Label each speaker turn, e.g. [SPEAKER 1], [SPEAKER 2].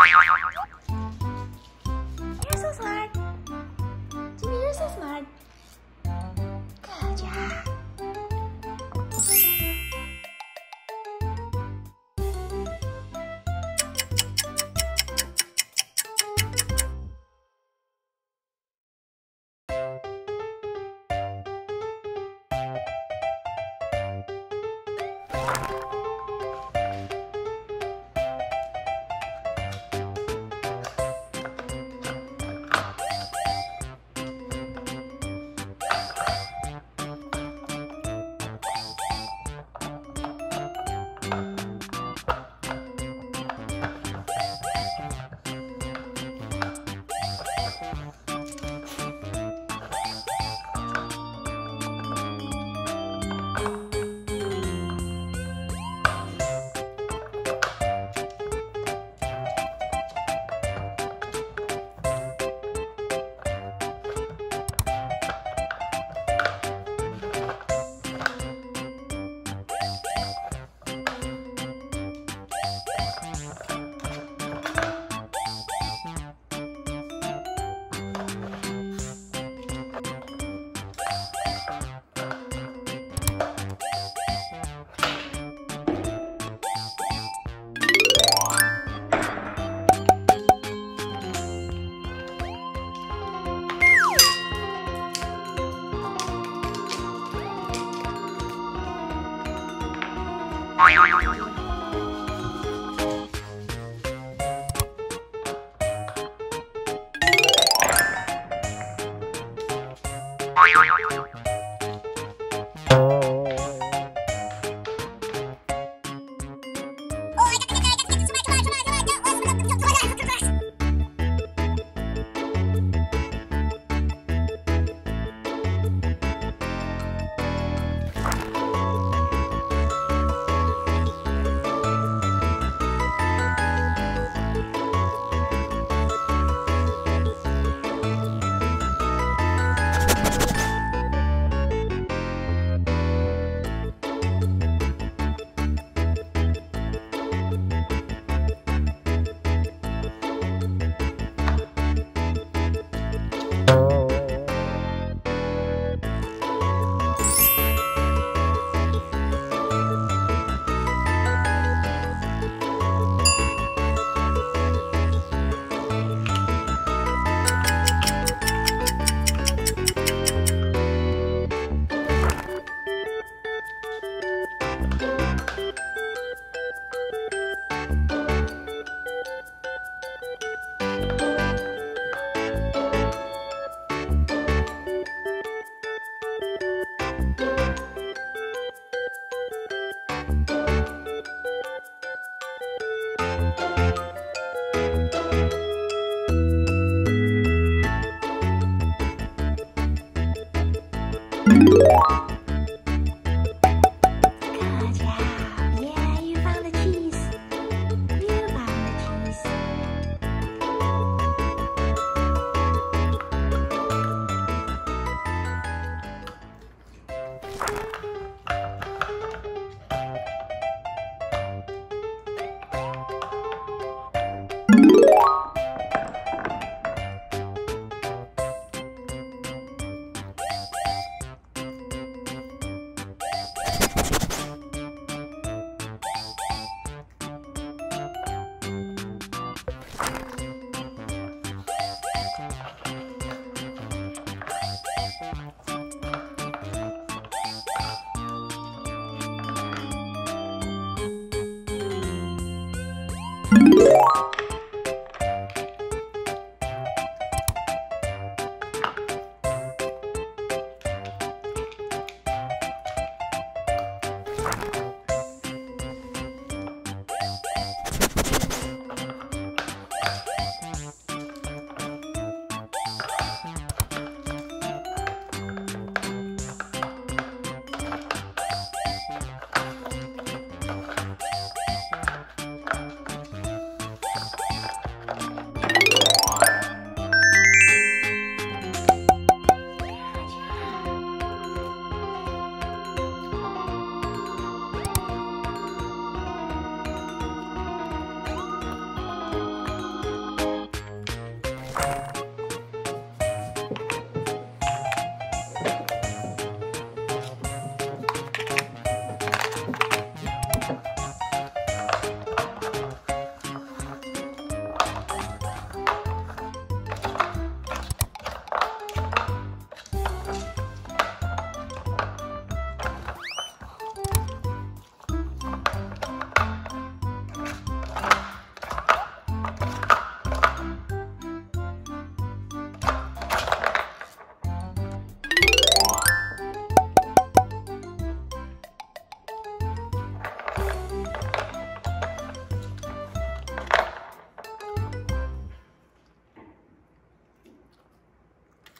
[SPEAKER 1] You're so smart. You're so smart. Good job.
[SPEAKER 2] Bye. おいおいおい。